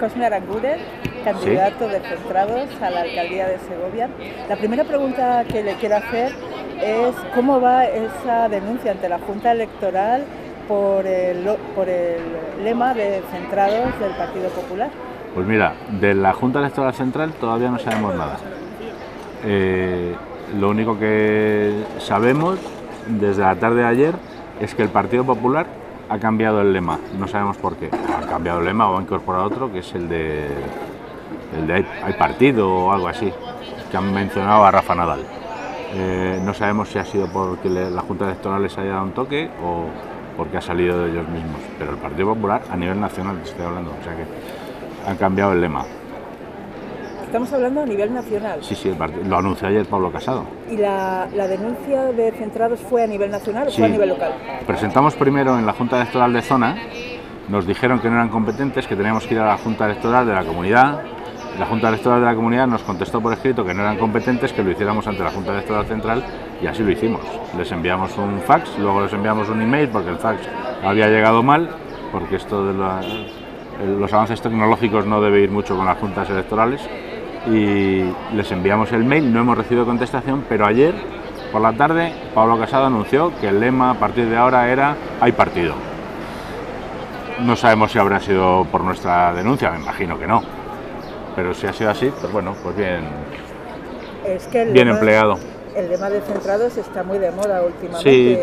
Cosme Aranguren, candidato de Centrados a la alcaldía de Segovia. La primera pregunta que le quiero hacer es cómo va esa denuncia ante la Junta Electoral por el, por el lema de Centrados del Partido Popular. Pues mira, de la Junta Electoral Central todavía no sabemos nada. Eh, lo único que sabemos desde la tarde de ayer es que el Partido Popular ha cambiado el lema, no sabemos por qué. Ha cambiado el lema o ha incorporado otro, que es el de, el de hay, partido o algo así, que han mencionado a Rafa Nadal. Eh, no sabemos si ha sido porque la Junta Electoral les haya dado un toque o porque ha salido de ellos mismos. Pero el Partido Popular, a nivel nacional, estoy hablando, o sea que han cambiado el lema. Estamos hablando a nivel nacional. Sí, sí, lo anunció ayer Pablo Casado. ¿Y la, denuncia de Centrados fue a nivel nacional o fue a nivel local? Presentamos primero en la Junta Electoral de Zona, nos dijeron que no eran competentes, que teníamos que ir a la Junta Electoral de la comunidad. La Junta Electoral de la comunidad nos contestó por escrito que no eran competentes, que lo hiciéramos ante la Junta Electoral Central y así lo hicimos. Les enviamos un fax, luego les enviamos un email porque el fax había llegado mal, porque esto de los avances tecnológicos no debe ir mucho con las juntas electorales y les enviamos el mail, no hemos recibido contestación, pero ayer por la tarde Pablo Casado anunció que el lema a partir de ahora era hay partido. No sabemos si habrá sido por nuestra denuncia, me imagino que no. Pero si ha sido así, pues bueno, pues bien, bien empleado. El lema de centrados está muy de moda últimamente. Sí,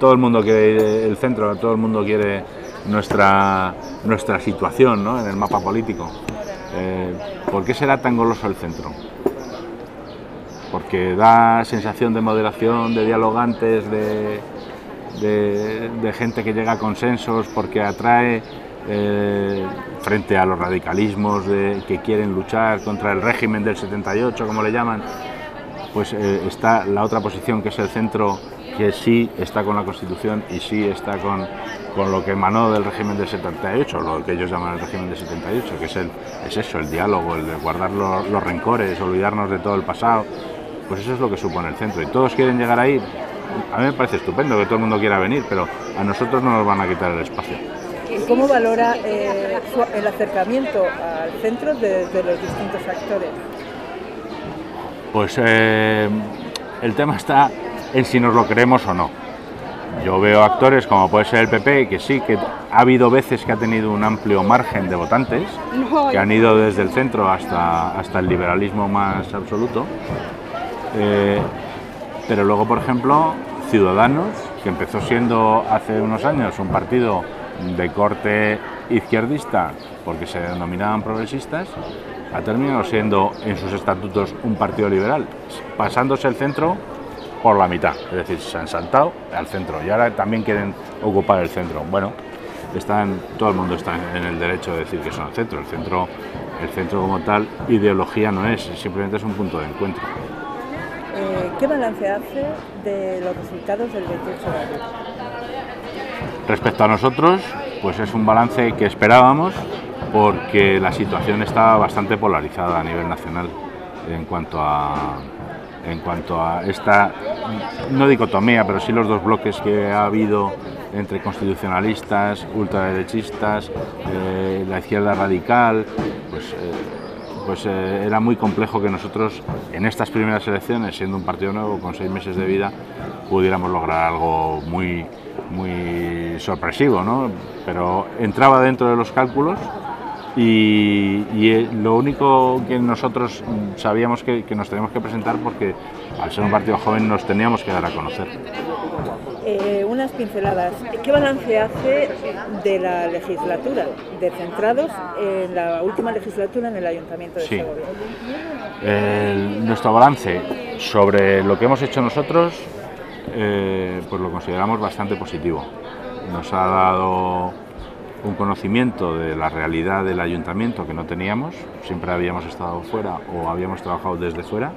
todo el mundo quiere el centro, todo el mundo quiere nuestra, nuestra situación ¿no? en el mapa político. Eh, ¿Por qué será tan goloso el centro? Porque da sensación de moderación, de dialogantes, de, de, gente que llega a consensos, porque atrae eh, frente a los radicalismos que quieren luchar contra el régimen del 78, como le llaman, pues eh, está la otra posición que es el centro que sí está con la Constitución y sí está con, con lo que emanó del régimen del 78, lo que ellos llaman el régimen del 78, que es, el, es eso, el diálogo, el de guardar los, los rencores, olvidarnos de todo el pasado, pues eso es lo que supone el centro. Y todos quieren llegar ahí. A mí me parece estupendo que todo el mundo quiera venir, pero a nosotros no nos van a quitar el espacio. ¿Y cómo valora eh, el acercamiento al centro de, los distintos actores? Pues eh, el tema está en si nos lo creemos o no. Yo veo actores como puede ser el PP, que sí, que ha habido veces que ha tenido un amplio margen de votantes, que han ido desde el centro hasta, hasta el liberalismo más absoluto. Eh, pero luego, por ejemplo, Ciudadanos, que empezó siendo hace unos años un partido de corte izquierdista, porque se denominaban progresistas, ha terminado siendo en sus estatutos un partido liberal, pasándose el centro por la mitad, es decir, se han saltado al centro y ahora también quieren ocupar el centro. Bueno, están, todo el mundo está en el derecho de decir que son el centro. El centro, el centro como tal, ideología no es, simplemente es un punto de encuentro. Eh, ¿Qué balance hace de los resultados del 28 de abril? Respecto a nosotros, pues es un balance que esperábamos porque la situación está bastante polarizada a nivel nacional en cuanto a en cuanto a esta, no dicotomía, pero sí los dos bloques que ha habido entre constitucionalistas, ultraderechistas, eh, la izquierda radical, pues, eh, pues eh, era muy complejo que nosotros en estas primeras elecciones, siendo un partido nuevo con seis meses de vida, pudiéramos lograr algo muy, muy sorpresivo, ¿no? pero entraba dentro de los cálculos y, eh, lo único que nosotros sabíamos que, nos teníamos que presentar porque al ser un partido joven nos teníamos que dar a conocer. Eh, unas pinceladas. ¿Qué balance hace de la legislatura de Centrados en la última legislatura en el Ayuntamiento de sí. nuestro balance sobre lo que hemos hecho nosotros eh, pues lo consideramos bastante positivo. Nos ha dado un conocimiento de la realidad del ayuntamiento que no teníamos, siempre habíamos estado fuera o habíamos trabajado desde fuera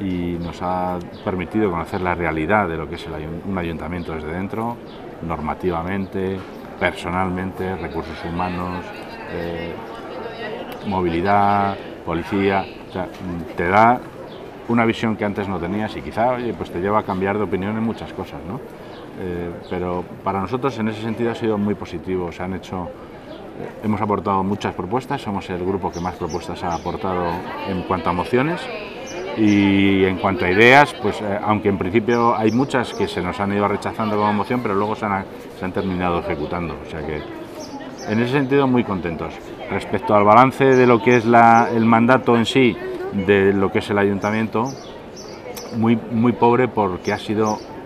y nos ha permitido conocer la realidad de lo que es un ayuntamiento desde dentro, normativamente, personalmente, recursos humanos, eh, movilidad, policía, te da una visión que antes no tenías y quizá pues te lleva a cambiar de opinión en muchas cosas. ¿no? Eh, pero para nosotros en ese sentido ha sido muy positivo. Se han hecho hemos aportado muchas propuestas, somos el grupo que más propuestas ha aportado en cuanto a mociones y en cuanto a ideas, pues eh, aunque en principio hay muchas que se nos han ido rechazando como moción, pero luego se han, se han terminado ejecutando. O sea que en ese sentido muy contentos. Respecto al balance de lo que es la, el mandato en sí, de lo que es el ayuntamiento, muy, muy pobre porque ha sido eh,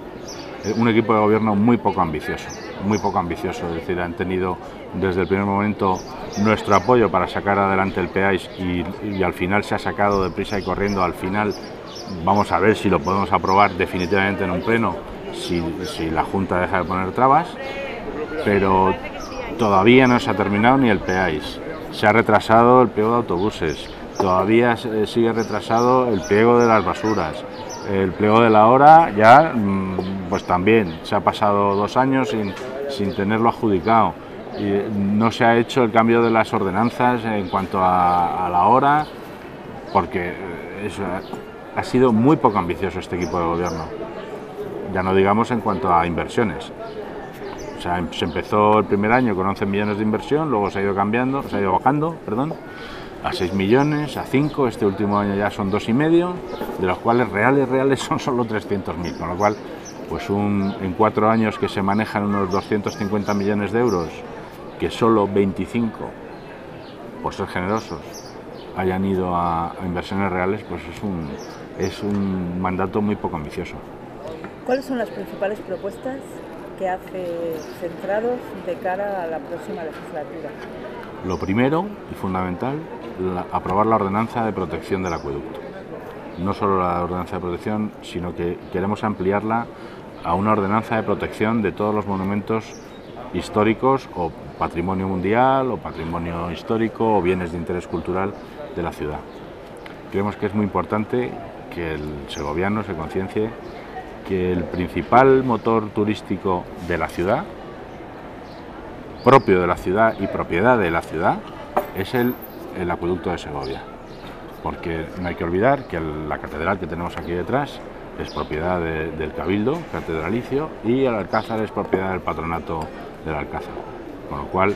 un equipo de gobierno muy poco ambicioso, muy poco ambicioso, es decir, han tenido desde el primer momento nuestro apoyo para sacar adelante el PEAIS y, al final se ha sacado de prisa y corriendo, al final vamos a ver si lo podemos aprobar definitivamente en un pleno, si, la Junta deja de poner trabas, pero todavía no se ha terminado ni el PEAIS, se ha retrasado el pliego de autobuses, todavía sigue retrasado el pliego de las basuras, el pliego de la hora ya, mm, pues también, se ha pasado dos años sin, sin tenerlo adjudicado. Y no se ha hecho el cambio de las ordenanzas en cuanto a, la hora, porque eso, ha sido muy poco ambicioso este equipo de gobierno. Ya no digamos en cuanto a inversiones. Sea, se empezó el primer año con 11 millones de inversión, luego se ha ido cambiando, se ha ido bajando, perdón, a 6 millones, a 5, este último año ya son dos y medio, de los cuales reales, reales son solo 300.000, con lo cual, pues un, en cuatro años que se manejan unos 250 millones de euros, que solo 25, por ser generosos, hayan ido a, inversiones reales, pues es un, es un mandato muy poco ambicioso. ¿Cuáles son las principales propuestas que hace centrados de cara a la próxima legislatura? Lo primero y fundamental aprobar la ordenanza de protección del acueducto. No solo la ordenanza de protección, sino que queremos ampliarla a una ordenanza de protección de todos los monumentos históricos o patrimonio mundial o patrimonio histórico o bienes de interés cultural de la ciudad. Creemos que es muy importante que el segoviano se conciencie que el principal motor turístico de la ciudad, propio de la ciudad y propiedad de la ciudad, es el el acueducto de Segovia, porque no hay que olvidar que la catedral que tenemos aquí detrás es propiedad del Cabildo catedralicio y el Alcázar es propiedad del patronato del Alcázar, con lo cual, eh,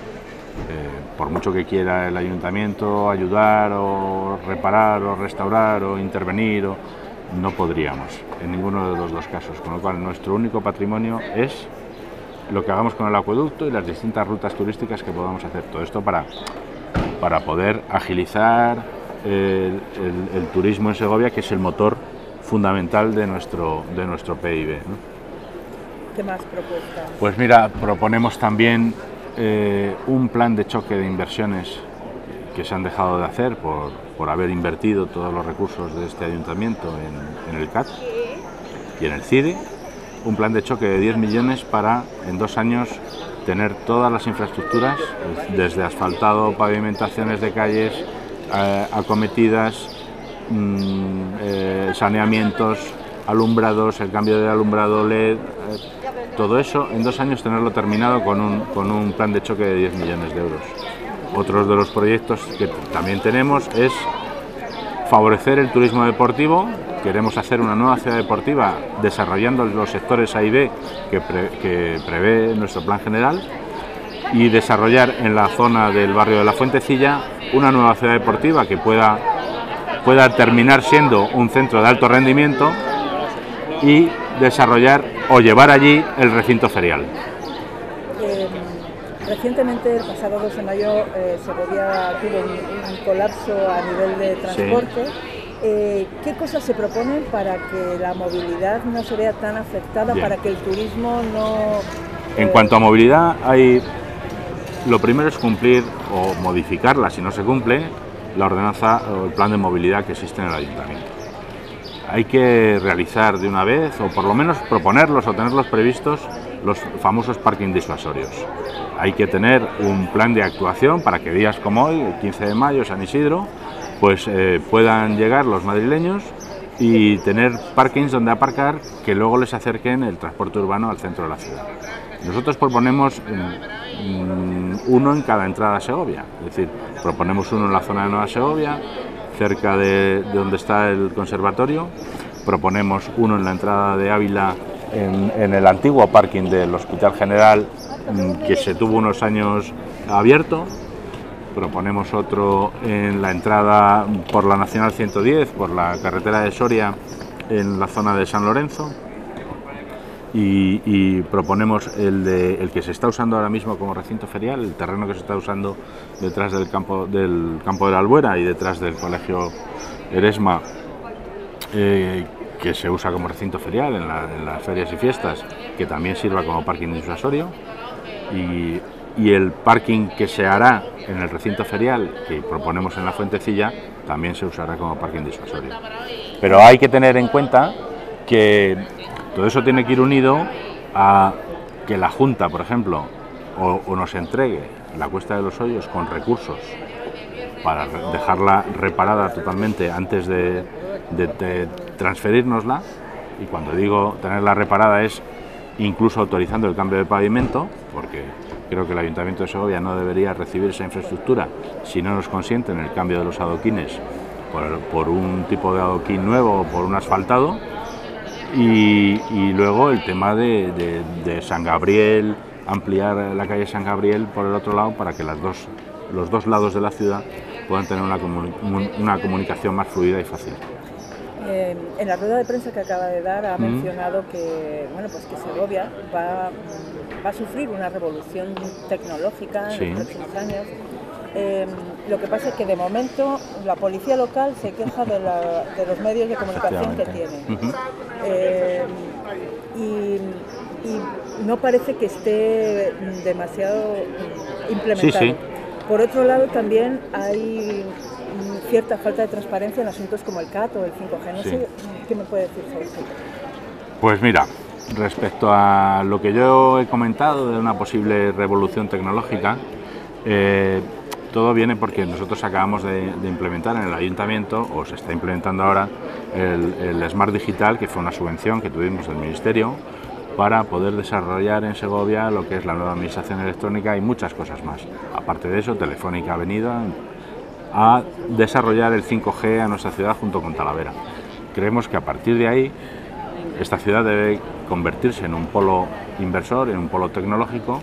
por mucho que quiera el ayuntamiento ayudar o reparar o restaurar o intervenir, no podríamos en ninguno de los dos casos, con lo cual nuestro único patrimonio es lo que hagamos con el acueducto y las distintas rutas turísticas que podamos hacer. Todo esto para para poder agilizar el, turismo en Segovia, que es el motor fundamental de nuestro, de nuestro PIB. ¿Qué más propuestas? Pues mira, proponemos también eh, un plan de choque de inversiones que se han dejado de hacer por, por haber invertido todos los recursos de este ayuntamiento en, en el CAT y en el CIDE, un plan de choque de 10 millones para en dos años tener todas las infraestructuras, desde asfaltado, pavimentaciones de calles, eh, acometidas, mm, saneamientos, alumbrados, el cambio de alumbrado LED, eh, todo eso en dos años tenerlo terminado con un, con un plan de choque de 10 millones de euros. Otros de los proyectos que también tenemos es favorecer el turismo deportivo queremos hacer una nueva ciudad deportiva desarrollando los sectores A y B que, prevé nuestro plan general y desarrollar en la zona del barrio de la Fuentecilla una nueva ciudad deportiva que pueda, pueda terminar siendo un centro de alto rendimiento y desarrollar o llevar allí el recinto ferial. Eh, recientemente, el pasado 2 de mayo, eh, Segovia tuvo un, colapso a nivel de transporte. Eh, ¿Qué cosas se proponen para que la movilidad no se vea tan afectada, para que el turismo no... En cuanto a movilidad, hay lo primero es cumplir o modificarla si no se cumple la ordenanza o el plan de movilidad que existe en el ayuntamiento. Hay que realizar de una vez o por lo menos proponerlos o tenerlos previstos los famosos parking disuasorios. Hay que tener un plan de actuación para que días como hoy, el 15 de mayo, San Isidro, pues eh, puedan llegar los madrileños y tener parkings donde aparcar que luego les acerquen el transporte urbano al centro de la ciudad. Nosotros proponemos mm, uno en cada entrada a Segovia, es decir, proponemos uno en la zona de Nueva Segovia, cerca de, donde está el conservatorio, proponemos uno en la entrada de Ávila, en, el antiguo parking del Hospital General, mm, que se tuvo unos años abierto, proponemos otro en la entrada por la Nacional 110, por la carretera de Soria, en la zona de San Lorenzo. Y, proponemos el, de, el que se está usando ahora mismo como recinto ferial, el terreno que se está usando detrás del campo, del campo de la Albuera y detrás del colegio Eresma, eh, que se usa como recinto ferial en, las ferias y fiestas, que también sirva como parking disuasorio. Y, y el parking que se hará en el recinto ferial que proponemos en la Fuentecilla también se usará como parking disuasorio. Pero hay que tener en cuenta que todo eso tiene que ir unido a que la Junta, por ejemplo, o, nos entregue la Cuesta de los Hoyos con recursos para dejarla reparada totalmente antes de, de, transferírnosla, y cuando digo tenerla reparada es incluso autorizando el cambio de pavimento, porque creo que el Ayuntamiento de Segovia no debería recibir esa infraestructura si no nos consienten el cambio de los adoquines por, un tipo de adoquín nuevo o por un asfaltado. Y, luego el tema de, San Gabriel, ampliar la calle San Gabriel por el otro lado para que las dos, los dos lados de la ciudad puedan tener una, una comunicación más fluida y fácil. Eh, en la rueda de prensa que acaba de dar ha mencionado que, bueno, pues que Segovia va, va a sufrir una revolución tecnológica en los próximos años. Eh, lo que pasa es que de momento la policía local se queja de, los medios de comunicación que tiene. Eh, y, no parece que esté demasiado implementado. Por otro lado, también hay cierta falta de transparencia en asuntos como el CAT o el 5G. No sé qué me puede decir sobre eso. Pues mira, respecto a lo que yo he comentado de una posible revolución tecnológica, eh, todo viene porque nosotros acabamos de, implementar en el ayuntamiento, o se está implementando ahora, el, el, Smart Digital, que fue una subvención que tuvimos del Ministerio para poder desarrollar en Segovia lo que es la nueva administración electrónica y muchas cosas más. Aparte de eso, Telefónica ha venido a desarrollar el 5G a nuestra ciudad junto con Talavera. Creemos que a partir de ahí esta ciudad debe convertirse en un polo inversor, en un polo tecnológico,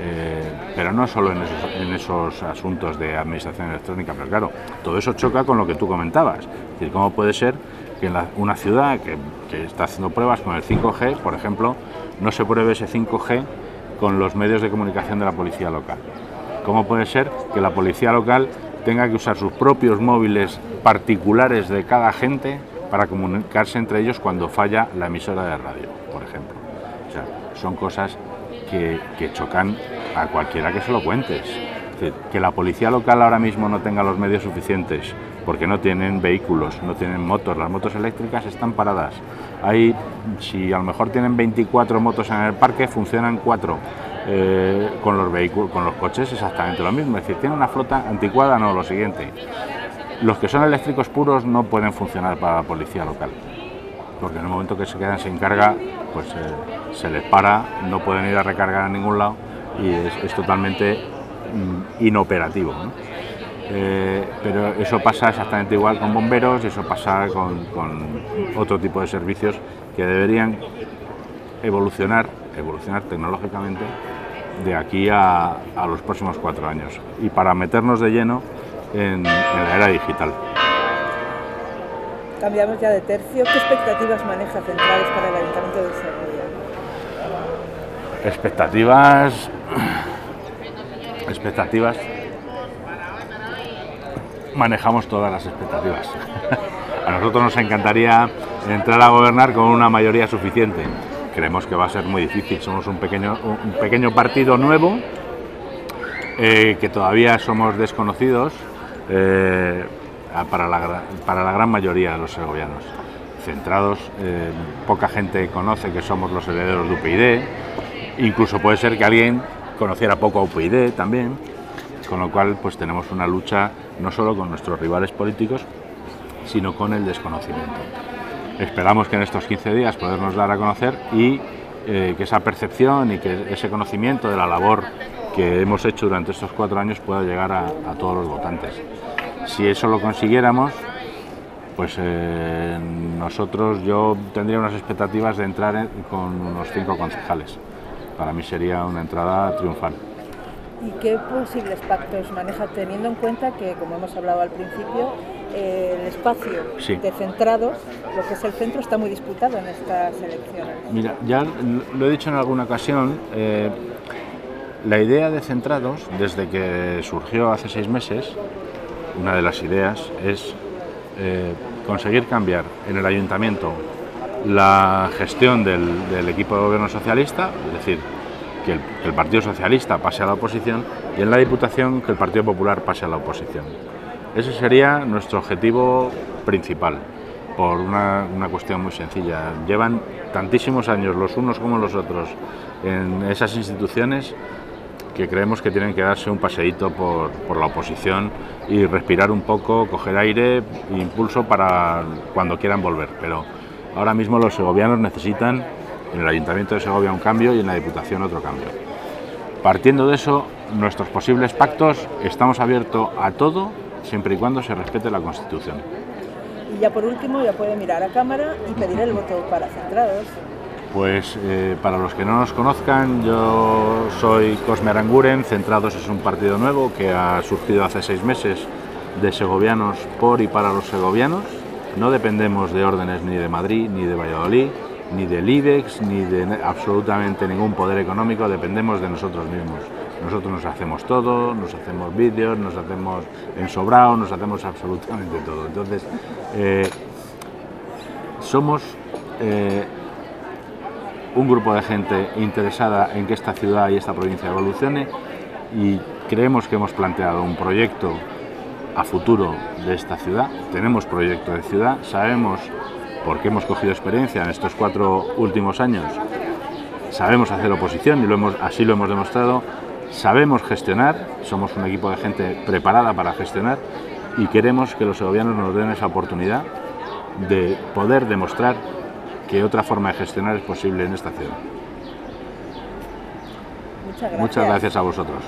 eh, pero no solo en esos, asuntos de administración electrónica, pero claro, todo eso choca con lo que tú comentabas. Es decir, ¿cómo puede ser que en una ciudad que está haciendo pruebas con el 5G, por ejemplo, no se pruebe ese 5G con los medios de comunicación de la policía local? ¿Cómo puede ser que la policía local tenga que usar sus propios móviles particulares de cada gente para comunicarse entre ellos cuando falla la emisora de radio, por ejemplo. O sea, son cosas que, chocan a cualquiera que se lo cuentes. que la policía local ahora mismo no tenga los medios suficientes porque no tienen vehículos, no tienen motos, las motos eléctricas están paradas. Hay, si a lo mejor tienen 24 motos en el parque, funcionan 4 eh, con los vehículos, con los coches exactamente lo mismo. Es decir, tiene una flota anticuada, no, lo siguiente. Los que son eléctricos puros no pueden funcionar para la policía local, porque en el momento que se quedan sin carga, pues eh, se les para, no pueden ir a recargar a ningún lado y es, totalmente mm, inoperativo. Eh, pero eso pasa exactamente igual con bomberos y eso pasa con, con otro tipo de servicios que deberían evolucionar, evolucionar tecnológicamente de aquí a, los próximos cuatro años y para meternos de lleno en, la era digital. Cambiamos ya de tercio. ¿Qué expectativas maneja Centrales para el Ayuntamiento de Segovia? Expectativas. Expectativas. Manejamos todas las expectativas. A nosotros nos encantaría entrar a gobernar con una mayoría suficiente creemos que va a ser muy difícil. Somos un pequeño, un pequeño partido nuevo, eh, que todavía somos desconocidos eh, para, la, para la gran mayoría de los segovianos. Centrados, eh, poca gente conoce que somos los herederos de UPyD, incluso puede ser que alguien conociera poco a UPyD también, con lo cual pues tenemos una lucha no solo con nuestros rivales políticos, sino con el desconocimiento. Esperamos que en estos 15 días podernos dar a conocer y eh, que esa percepción y que ese conocimiento de la labor que hemos hecho durante estos cuatro años pueda llegar a, todos los votantes. Si eso lo consiguiéramos, pues eh, nosotros yo tendría unas expectativas de entrar con unos cinco concejales. Para mí sería una entrada triunfal. ¿Y qué posibles pactos maneja teniendo en cuenta que, como hemos hablado al principio, eh, el espacio de centrados, lo que es el centro, está muy disputado en estas elecciones? Mira, ya lo he dicho en alguna ocasión, eh, la idea de centrados, desde que surgió hace seis meses, una de las ideas es eh, conseguir cambiar en el ayuntamiento la gestión del, equipo de gobierno socialista, es decir, que el, Partido Socialista pase a la oposición y en la Diputación que el Partido Popular pase a la oposición. Ese sería nuestro objetivo principal, por una, una cuestión muy sencilla. Llevan tantísimos años los unos como los otros en esas instituciones que creemos que tienen que darse un paseíto por, por, la oposición y respirar un poco, coger aire e impulso para cuando quieran volver. Pero ahora mismo los segovianos necesitan en el Ayuntamiento de Segovia un cambio y en la Diputación otro cambio. Partiendo de eso, nuestros posibles pactos estamos abiertos a todo siempre y cuando se respete la Constitución. Y ya por último, ya puede mirar a cámara y pedir el voto para centrados. Pues eh, para los que no nos conozcan, yo soy Cosme Aranguren, Centrados es un partido nuevo que ha surgido hace seis meses de segovianos por y para los segovianos. No dependemos de órdenes ni de Madrid, ni de Valladolid, ni del IBEX, ni de absolutamente ningún poder económico, dependemos de nosotros mismos. Nosotros nos hacemos todo, nos hacemos vídeos, nos hacemos ensobrado, nos hacemos absolutamente todo. Entonces, eh, somos eh, un grupo de gente interesada en que esta ciudad y esta provincia evolucione y creemos que hemos planteado un proyecto a futuro de esta ciudad. Tenemos proyecto de ciudad, sabemos, porque hemos cogido experiencia en estos cuatro últimos años, sabemos hacer oposición y así lo hemos demostrado, sabemos gestionar, somos un equipo de gente preparada para gestionar y queremos que los segovianos nos den esa oportunidad de poder demostrar que otra forma de gestionar es posible en esta ciudad. Muchas gracias. Muchas gracias a vosotros.